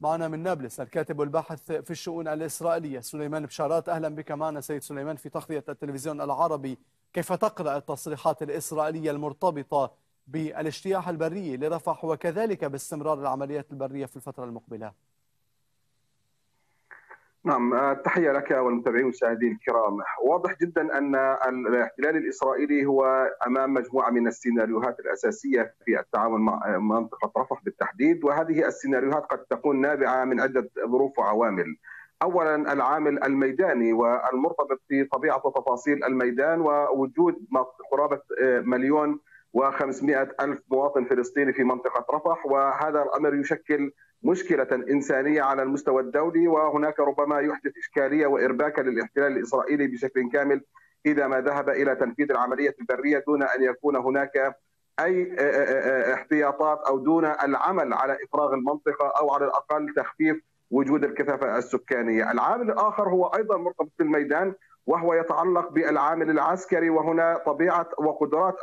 معنا من نابلس الكاتب والباحث في الشؤون الإسرائيلية سليمان بشارات. أهلا بك معنا سيد سليمان في تغطية التلفزيون العربي. كيف تقرأ التصريحات الإسرائيلية المرتبطة بالاجتياح البري لرفح وكذلك باستمرار العمليات البرية في الفترة المقبلة؟ نعم تحية لك والمتابعين والمشاهدين الكرام. واضح جدا أن الاحتلال الإسرائيلي هو أمام مجموعة من السيناريوهات الأساسية في التعامل مع منطقة رفح بالتحديد وهذه السيناريوهات قد تكون نابعة من عدة ظروف وعوامل. اولا العامل الميداني والمرتبط في طبيعة وتفاصيل الميدان ووجود قرابة مليون و500 ألف مواطن فلسطيني في منطقة رفح وهذا الأمر يشكل مشكلة إنسانية على المستوى الدولي وهناك ربما يحدث إشكالية وإرباكا للاحتلال الإسرائيلي بشكل كامل إذا ما ذهب إلى تنفيذ العملية البرية دون أن يكون هناك أي احتياطات أو دون العمل على إفراغ المنطقة أو على الأقل تخفيف وجود الكثافة السكانية. العامل الآخر هو أيضا مرتبط بالميدان وهو يتعلق بالعامل العسكري وهنا طبيعة وقدرات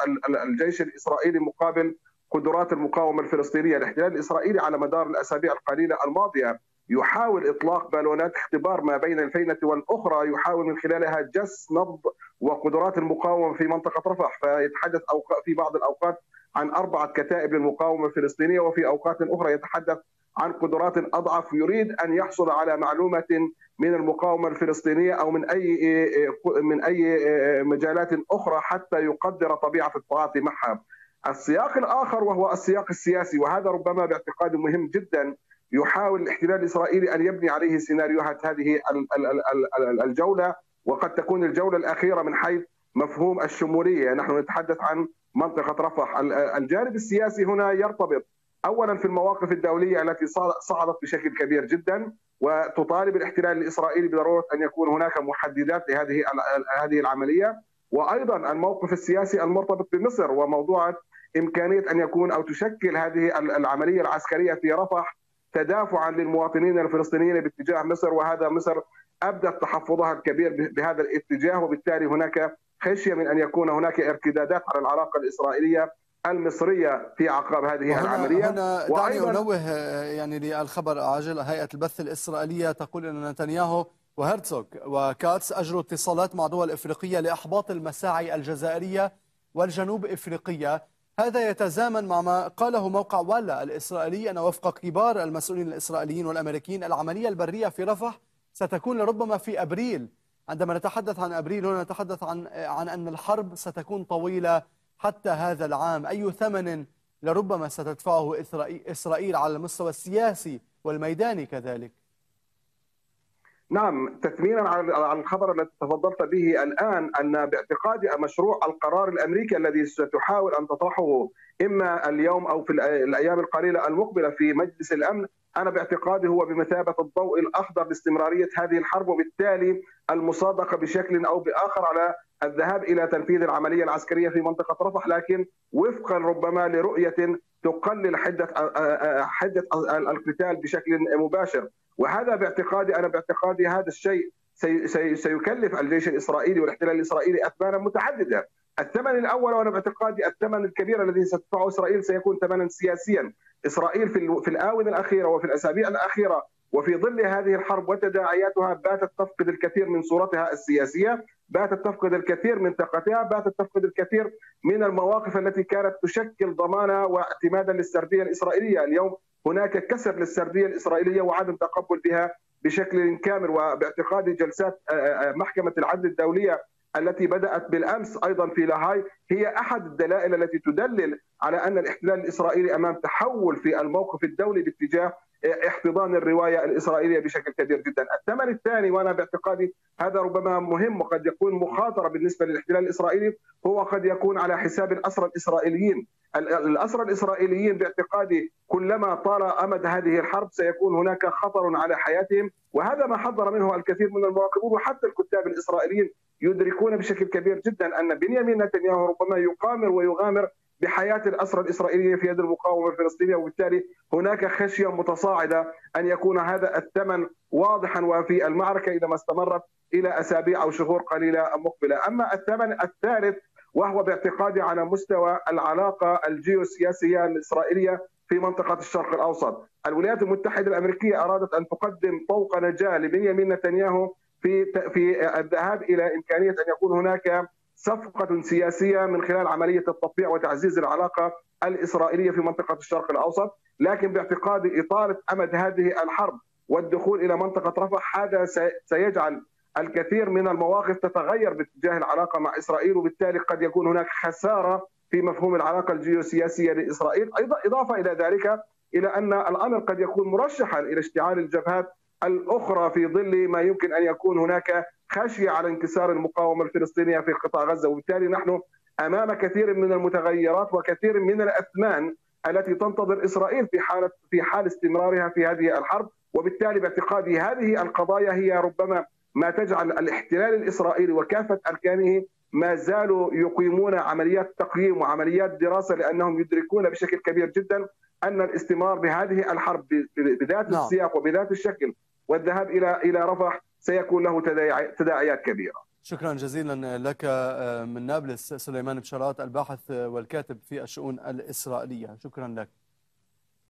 الجيش الإسرائيلي مقابل قدرات المقاومة الفلسطينية، الاحتلال الإسرائيلي على مدار الأسابيع القليلة الماضية يحاول إطلاق بالونات اختبار ما بين الفينة والأخرى يحاول من خلالها جس نبض وقدرات المقاومة في منطقة رفح. فيتحدث في بعض الأوقات عن أربعة كتائب للمقاومة الفلسطينية وفي أوقات أخرى يتحدث عن قدرات أضعف يريد أن يحصل على معلومة من المقاومة الفلسطينية أو من أي من أي مجالات أخرى حتى يقدر طبيعة التعاطي معها. السياق الآخر وهو السياق السياسي وهذا ربما باعتقادي مهم جدا يحاول الاحتلال الإسرائيلي أن يبني عليه سيناريوهات هذه الجولة وقد تكون الجولة الأخيرة من حيث مفهوم الشمولية، نحن نتحدث عن منطقة رفح، الجانب السياسي هنا يرتبط اولا في المواقف الدولية التي صعدت بشكل كبير جدا وتطالب الاحتلال الإسرائيلي بضرورة أن يكون هناك محددات لهذه هذه العملية. وأيضا الموقف السياسي المرتبط بمصر وموضوع إمكانية أن يكون أو تشكل هذه العملية العسكرية في رفح تدافعا للمواطنين الفلسطينيين باتجاه مصر. وهذا مصر أبدت تحفظها الكبير بهذا الاتجاه وبالتالي هناك خشية من أن يكون هناك ارتدادات على العلاقة الإسرائيلية المصرية في اعقاب هذه وهنا العملية. هنا دعني أنوه يعني للخبر عاجل. هيئة البث الإسرائيلية تقول إن نتنياهو وهرتزوغ وكاتس أجروا اتصالات مع دول إفريقية لإحباط المساعي الجزائرية والجنوب إفريقية. هذا يتزامن مع ما قاله موقع والا الإسرائيلي. ان وفق كبار المسؤولين الإسرائيليين والأمريكيين العملية البرية في رفح ستكون لربما في أبريل. عندما نتحدث عن أبريل هنا نتحدث عن عن أن الحرب ستكون طويلة حتى هذا العام أي ثمن لربما ستدفعه إسرائيل على المستوى السياسي والميداني كذلك. نعم تثمينا على الخبر الذي تفضلت به الآن أن باعتقادي مشروع القرار الأمريكي الذي ستحاول أن تطرحه إما اليوم أو في الأيام القليلة المقبلة في مجلس الأمن أنا باعتقادي هو بمثابة الضوء الأخضر لاستمرارية هذه الحرب وبالتالي المصادقة بشكل أو بآخر على الذهاب إلى تنفيذ العملية العسكرية في منطقة رفح لكن وفقا ربما لرؤية تقلل حدة حدة القتال بشكل مباشر. وهذا باعتقادي أنا باعتقادي هذا الشيء سيكلف الجيش الإسرائيلي والاحتلال الإسرائيلي أثمانا متعددة. الثمن الأول وأنا باعتقادي الثمن الكبير الذي ستدفعه إسرائيل سيكون ثمنا سياسيا. إسرائيل في في الآونة الأخيرة وفي الأسابيع الأخيرة وفي ظل هذه الحرب وتداعياتها باتت تفقد الكثير من صورتها السياسية، باتت تفقد الكثير من طاقتها، باتت تفقد الكثير من المواقف التي كانت تشكل ضمانا واعتمادا للسردية الإسرائيلية، اليوم هناك كسر للسردية الإسرائيلية وعدم تقبل بها بشكل كامل وباعتقادي جلسات محكمة العدل الدولية التي بدأت بالأمس أيضا في لاهاي هي أحد الدلائل التي تدلل على أن الاحتلال الإسرائيلي أمام تحول في الموقف الدولي باتجاه احتضان الرواية الإسرائيلية بشكل كبير جدا، الثمن الثاني وأنا باعتقادي هذا ربما مهم وقد يكون مخاطرة بالنسبة للاحتلال الإسرائيلي هو قد يكون على حساب الأسرى الإسرائيليين، الأسرى الإسرائيليين باعتقادي كلما طال أمد هذه الحرب سيكون هناك خطر على حياتهم. وهذا ما حذر منه الكثير من المراقبون وحتى الكتاب الإسرائيليين يدركون بشكل كبير جدا أن بنيامين نتنياهو ربما يقامر ويغامر بحياة الأسرى الإسرائيليين في يد المقاومة الفلسطينية وبالتالي هناك خشية متصاعدة أن يكون هذا الثمن واضحا وفي المعركة إذا ما استمرت إلى أسابيع أو شهور قليلة مقبلة، أما الثمن الثالث وهو باعتقادي على مستوى العلاقة الجيوسياسية الإسرائيلية في منطقة الشرق الأوسط، الولايات المتحدة الأمريكية أرادت أن تقدم طوق نجاة لبنيامين نتنياهو في في الذهاب إلى إمكانية أن يكون هناك صفقة سياسية من خلال عملية التطبيع وتعزيز العلاقة الإسرائيلية في منطقة الشرق الأوسط، لكن باعتقادي إطالة أمد هذه الحرب والدخول إلى منطقة رفح هذا سيجعل الكثير من المواقف تتغير باتجاه العلاقة مع إسرائيل وبالتالي قد يكون هناك خسارة في مفهوم العلاقة الجيوسياسية لإسرائيل، إضافة إلى ذلك إلى أن الأمر قد يكون مرشحا إلى اشتعال الجبهات الأخرى في ظل ما يمكن أن يكون هناك خشية على انكسار المقاومة الفلسطينية في قطاع غزة وبالتالي نحن أمام كثير من المتغيرات وكثير من الأثمان التي تنتظر إسرائيل في حاله في حال استمرارها في هذه الحرب وبالتالي باعتقادي هذه القضايا هي ربما ما تجعل الاحتلال الإسرائيلي وكافة أركانه ما زالوا يقيمون عمليات تقييم وعمليات دراسة لأنهم يدركون بشكل كبير جدا أن الاستمرار بهذه الحرب بذات نعم. السياق وبذات الشكل والذهاب إلى إلى رفح سيكون له تداعيات كبيرة. شكرا جزيلا لك آه، من نابلس سليمان بشارات الباحث والكاتب في الشؤون الإسرائيلية، شكرا لك.